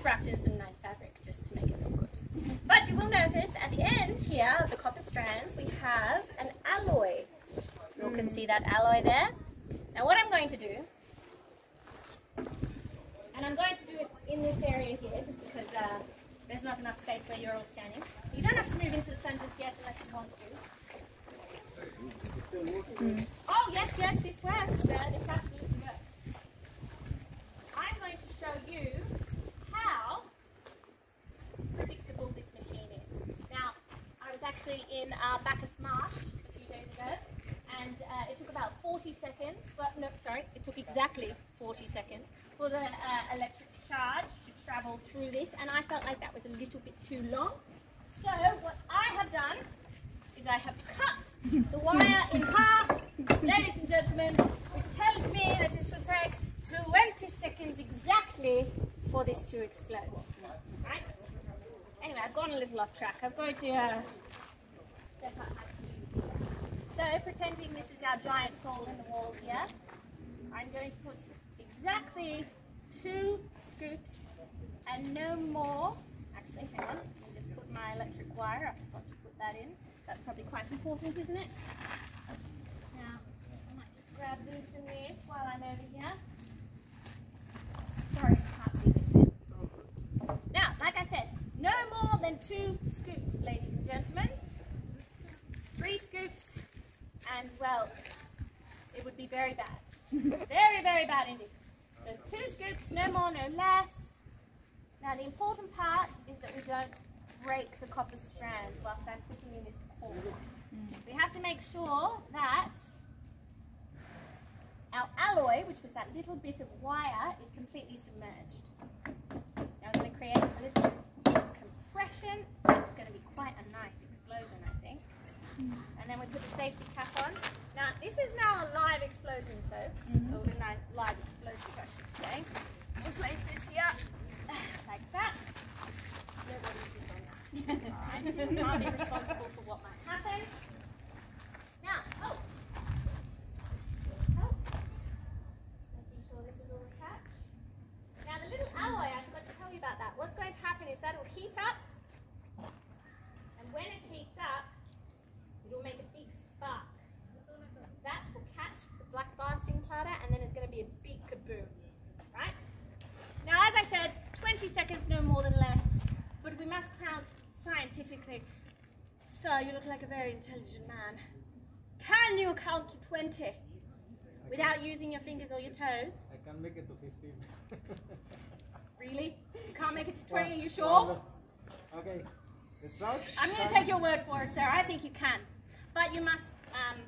it's wrapped in some nice fabric just to make it look good. But you will notice at the end here of the copper strands, we have an alloy. You can see that alloy there. Now what I'm going to do, and I'm going to do it in this area here just because uh, there's not enough space where you're all standing. You don't have to move into the sun just yet unless you want to. Mm. Oh yes, yes, this works. Uh, this absolutely works. I'm going to show you how predictable this machine is. Now, I was actually in uh, Bacchus Marsh a few days ago, and uh, it took about 40 seconds. Well, no, sorry, it took exactly 40 seconds for the uh, electric charge to travel through this, and I felt like that was a little bit too long. So what I have done is I have cut the wire in half, ladies and gentlemen, which tells me that it should take 20 seconds exactly for this to explode. Right? Anyway, I've gone a little off track. I'm going to uh, set up So, pretending this is our giant hole in the wall here, I'm going to put exactly two scoops and no more. Actually, hang on, let me just put my electric wire, I forgot to put that in. That's probably quite important, isn't it? Now, I might just grab this and this while I'm over here. Sorry, I can't see this bit. Now, like I said, no more than two scoops, ladies and gentlemen. Three scoops, and well, it would be very bad. very, very bad indeed. So two scoops, no more, no less. Now the important part is that we don't break the copper strands whilst I'm putting in this core. We have to make sure that our alloy, which was that little bit of wire, is completely submerged. Now I'm going to create a little compression. It's going to be quite a nice explosion, I think. And then we put the safety cap on. Now, this is now a live explosion, folks. Mm -hmm. Or a live explosive, I should say. We'll place this here, like that. Nobody's on that. Alright, so you can't be responsible for what might happen. Now, oh, making sure this is all attached. Now, the little alloy, I forgot to tell you about that. What's going to happen is that will heat up, and when it heats up, it will make a big spark. That will catch the black blasting powder and then it's going to be a big kaboom. Right? Now as I said, 20 seconds no more than less, but we must count scientifically. Sir, you look like a very intelligent man. Can you count to 20 without using your fingers or your toes? I can make it to 15. really? You can't make it to 20, are you sure? Okay, let's start. I'm going to take your word for it, sir. I think you can. But you must, um,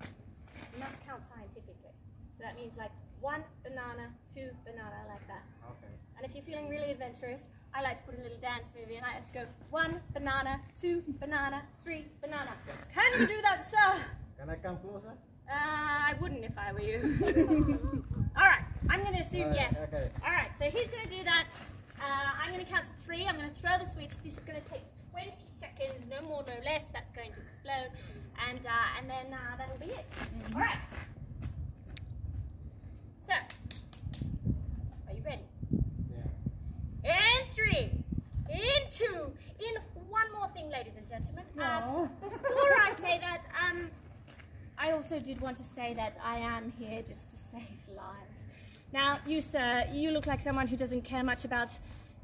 you must count scientifically. So that means like one banana, two banana, like that. Okay. And if you're feeling really adventurous, I like to put a little dance movie and I just go one banana, two banana, three banana. Can you do that, sir? Can I come closer? Uh, I wouldn't if I were you. All right, I'm going to assume yes. Okay. All right, so he's going to do that. Uh, I'm going to count to three. I'm going to throw the switch. This is going to take 20 seconds, no more, no less. That's going to explode. And, uh, and then uh, that'll be it. All right. So, are you ready? Yeah. In three, in one more thing, ladies and gentlemen. Uh, before I say that, um, I also did want to say that I am here just to save lives. Now, you, sir, you look like someone who doesn't care much about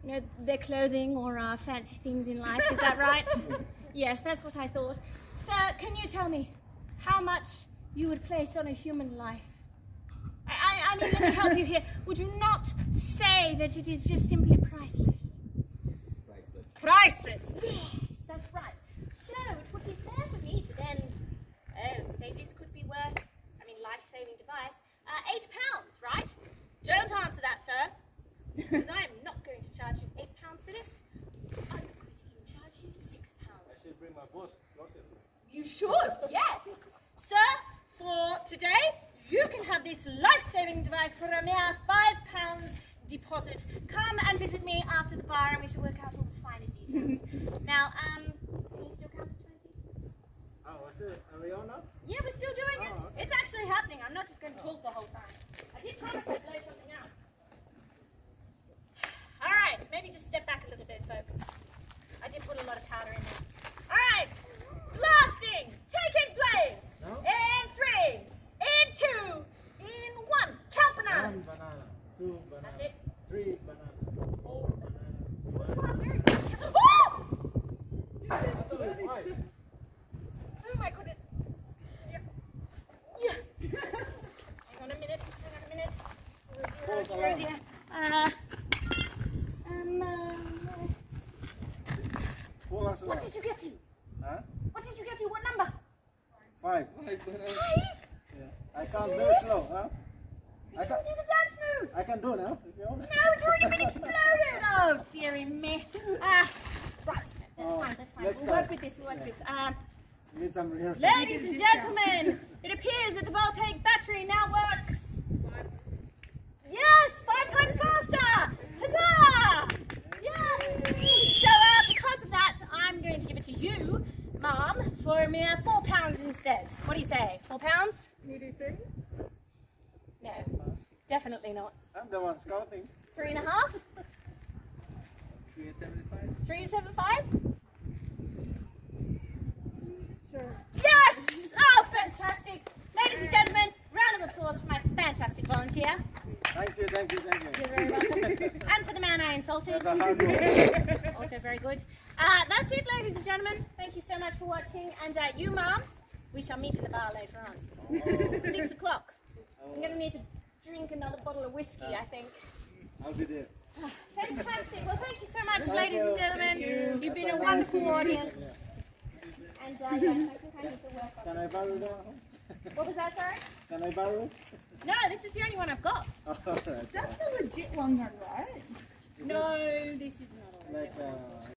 you know, their clothing or uh, fancy things in life. Is that right? yes, that's what I thought. Sir, can you tell me how much you would place on a human life? I, I, I mean, let me help you here. Would you not say that it is just simply priceless? Priceless. Priceless! Yes, that's right. So, it would be fair for me to then, oh, say this could be worth, I mean, life-saving device, uh, eight pounds, right? Don't answer that, sir, because I'm not going to charge you eight pounds for this. I'm going to even charge you six pounds. I should bring my boss closer. You should, yes. Sir, for today, you can have this life-saving device for a mere five pounds deposit. Come and visit me after the bar and we shall work out all the finer details. now, um, can you still count to 20? Oh, what's it? Are we on now? Yeah, we're still doing it. Oh, okay. It's actually happening. I'm not just going to talk the whole time. I did promise I'd blow something out. All right, maybe just two banana. That's it. Three banana. Four. Banana. Oh, very good. Oh! Actually. Oh my goodness. Yeah. Yeah. hang on a minute. Hang on a minute. We'll do False that alarm. here. Uh, um, uh, False what alarm. did you get to? Huh? What did you get to? What number? Five. Five. Yeah. I count very slow, huh? You I can got- do the dance move. I can do now. If you want. No, it's already been exploded. Oh, dearie me. Ah, right. That's Oh, fine. That's fine. next We'll work with this. We'll work Yeah. with this. Um, Need some rehearsal. ladies and gentlemen, it appears that the voltaic battery now works. Yes, five times faster. Huzzah! Yes. So, uh, because of that, I'm going to give it to you, Mom, for a mere four pounds instead. What do you say? Four pounds? Anything? No, definitely not. I'm the one scouting. Three and a half? Three seventy-five. Three seven five? Yes! Oh, fantastic! Ladies and gentlemen, round of applause for my fantastic volunteer. Thank you, thank you, thank you. You're very welcome. and for the man I insulted. That's a hard work. also very good. Uh, that's it, ladies and gentlemen. Thank you so much for watching. And uh, you, Mum, we shall meet in the bar later on. Six o'clock. I'm going to need to drink another bottle of whiskey, I think. I'll be there. Fantastic. Well, thank you so much, Thank ladies and gentlemen. Thank you. You've been a wonderful audience. Yeah. And uh, yes, I think I need to work on Can I borrow that? What was that, sorry? Can I borrow it? No, this is the only one I've got. Alright. That's a legit one, though, right? No, this is not all. Like, uh,